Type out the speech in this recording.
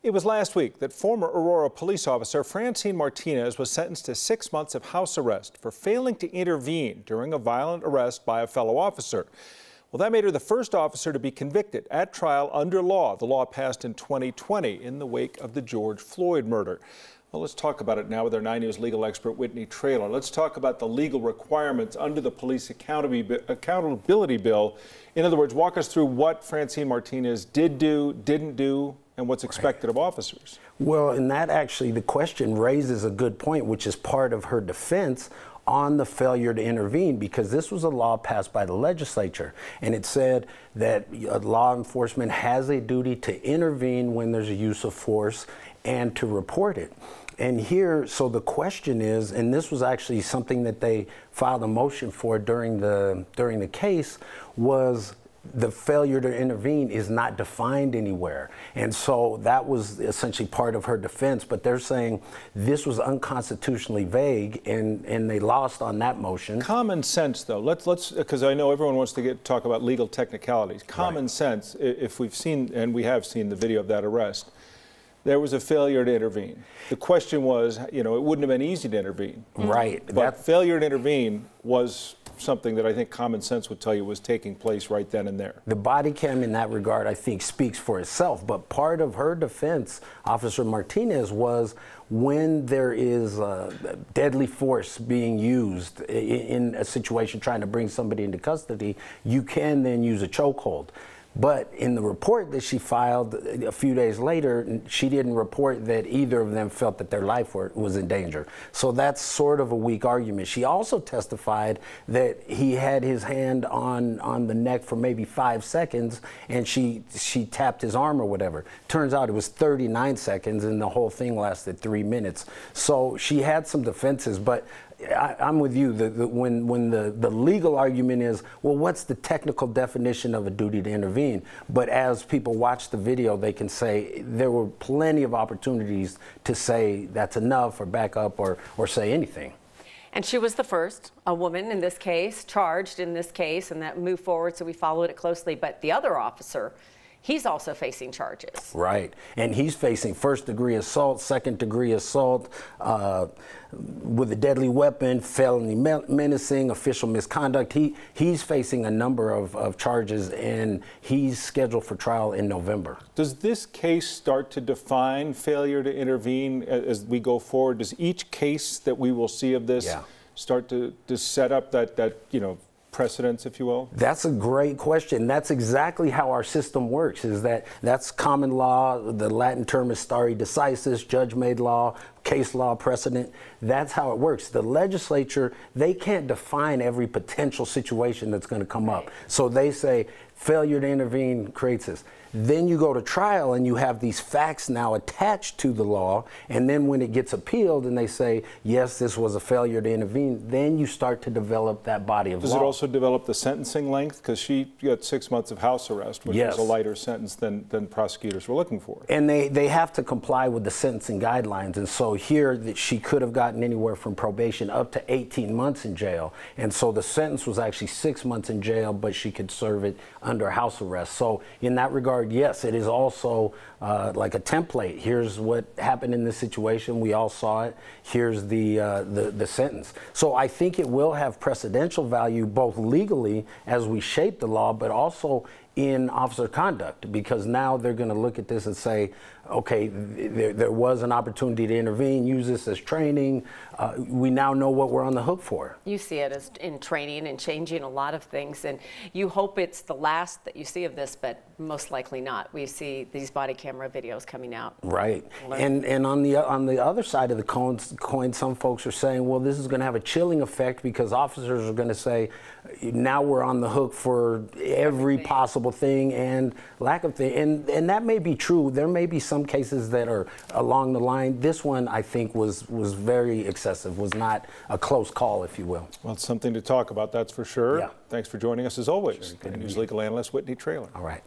It was last week that former Aurora police officer Francine Martinez was sentenced to six months of house arrest for failing to intervene during a violent arrest by a fellow officer. Well, that made her the first officer to be convicted at trial under law. The law passed in 2020 in the wake of the George Floyd murder. Well, let's talk about it now with our 9 News legal expert, Whitney Traylor. Let's talk about the legal requirements under the Police Accountability Bill. In other words, walk us through what Francine Martinez did do, didn't do, and what's expected right. of officers. Well, and that actually, the question raises a good point, which is part of her defense on the failure to intervene because this was a law passed by the legislature and it said that law enforcement has a duty to intervene when there's a use of force and to report it. And here, so the question is, and this was actually something that they filed a motion for during the during the case, was the failure to intervene is not defined anywhere. And so that was essentially part of her defense. But they're saying this was unconstitutionally vague and, and they lost on that motion. Common sense, though. Let's, let's, because I know everyone wants to get talk about legal technicalities. Common right. sense, if we've seen, and we have seen the video of that arrest, there was a failure to intervene. The question was, you know, it wouldn't have been easy to intervene. Right. But that, failure to intervene was something that I think common sense would tell you was taking place right then and there. The body cam in that regard, I think, speaks for itself. But part of her defense, Officer Martinez, was when there is deadly force being used in a situation trying to bring somebody into custody, you can then use a chokehold. But in the report that she filed a few days later, she didn't report that either of them felt that their life were, was in danger. So that's sort of a weak argument. She also testified that he had his hand on, on the neck for maybe five seconds and she, she tapped his arm or whatever. Turns out it was 39 seconds and the whole thing lasted three minutes. So she had some defenses, but I, am with you. The, the, when when the, the legal argument is, well, what's the technical definition of a duty to intervene? But as people watch the video, they can say there were plenty of opportunities to say that's enough or back up or, or say anything. And she was the first, a woman in this case, charged in this case, and that moved forward, so we followed it closely. But the other officer, he's also facing charges. Right. And he's facing first degree assault, second degree assault uh, with a deadly weapon, felony menacing, official misconduct. He, he's facing a number of, of charges and he's scheduled for trial in November. Does this case start to define failure to intervene as we go forward? Does each case that we will see of this yeah. start to, to set up that, that, you know, precedents, if you will? That's a great question. That's exactly how our system works. Is that that's common law. The Latin term is stare decisis, judge-made law, case law precedent. That's how it works. The legislature they can't define every potential situation that's going to come up. So they say failure to intervene creates this. Then you go to trial and you have these facts now attached to the law. And then when it gets appealed and they say, yes, this was a failure to intervene, then you start to develop that body of Does law. Does it also develop the sentencing length? Because she got six months of house arrest, which yes. was a lighter sentence than, than prosecutors were looking for. And they, they have to comply with the sentencing guidelines. And so here that she could have gotten anywhere from probation up to 18 months in jail. And so the sentence was actually six months in jail, but she could serve it under house arrest. So in that regard, yes, it is also uh, like a template. Here's what happened in this situation. We all saw it. Here's the, uh, the, the sentence. So I think it will have precedential value both legally as we shape the law, but also in officer conduct because now they're going to look at this and say, okay, there, there, was an opportunity to intervene, use this as training. Uh, we now know what we're on the hook for. You see it as in training and changing a lot of things, and you hope it's the last that you see of this, but most likely not. We see these body camera videos coming out. Right, and and on the on the other side of the coin, coin some folks are saying, well, this is going to have a chilling effect because officers are going to say, now we're on the hook for every Everything. possible thing and lack of thing, and and that may be true. There may be some some cases that are along the line. This one, I think, was was very excessive. Was not a close call, if you will. Well, it's something to talk about. That's for sure. Yeah. Thanks for joining us as always. Sure. News legal analyst Whitney Traylor. All right.